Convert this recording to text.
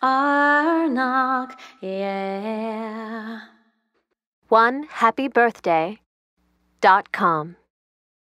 car yeah. One happy birthday dot com.